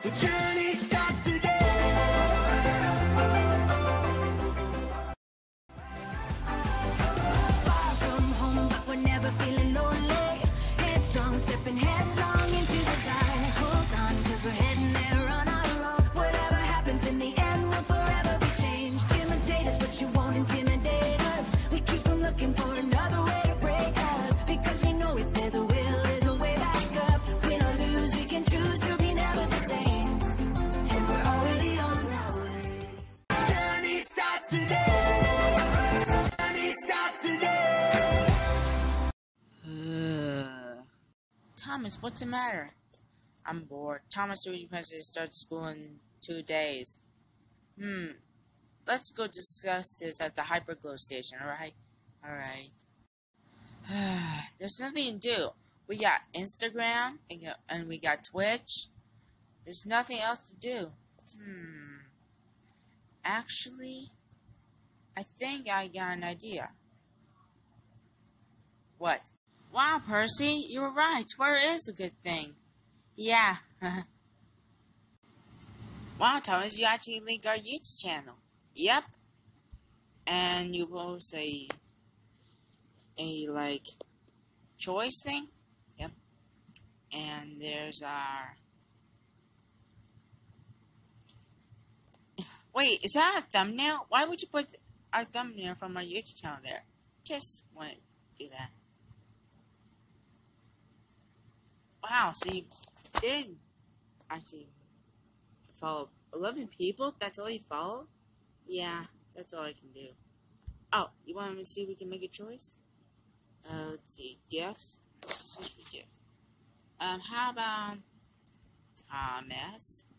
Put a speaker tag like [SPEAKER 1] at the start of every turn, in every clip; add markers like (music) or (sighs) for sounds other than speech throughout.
[SPEAKER 1] The journey starts today.
[SPEAKER 2] Far from home, but we're never feeling lonely. Headstrong, stepping headlong into the dark. Hold on, cause we're heading there on our own. Whatever happens in the end will forever be changed. Imitate us, but you won't intimidate us. We keep on looking for
[SPEAKER 3] Thomas, what's the matter? I'm bored. Thomas plans to start school in two days. Hmm. Let's go discuss this at the Hyperglow station, alright? Alright. (sighs) There's nothing to do. We got Instagram and we got Twitch. There's nothing else to do. Hmm. Actually, I think I got an idea. What? Wow, Percy, you were right. Twitter is a good thing. Yeah. (laughs) wow, Thomas, you actually link our YouTube channel. Yep. And you post a a like choice thing. Yep. And there's our (laughs) Wait, is that a thumbnail? Why would you put our thumbnail from our YouTube channel there? Just want to do that. Wow, so you did actually follow 11 people? That's all you follow? Yeah, that's all I can do. Oh, you want me to see if we can make a choice? Uh, let's see. Gifts? Let's for gifts. Um, how about Thomas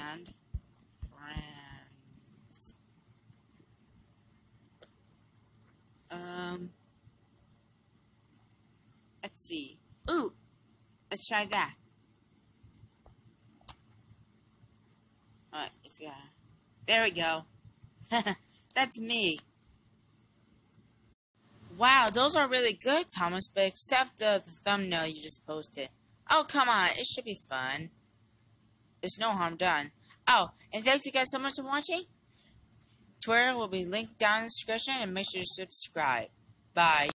[SPEAKER 3] and friends? Um, let's see. Ooh, let's try that. Alright, it's got. There we go. (laughs) That's me. Wow, those are really good, Thomas, but except the, the thumbnail you just posted. Oh, come on, it should be fun. There's no harm done. Oh, and thanks you guys so much for watching. Twitter will be linked down in the description, and make sure to subscribe. Bye.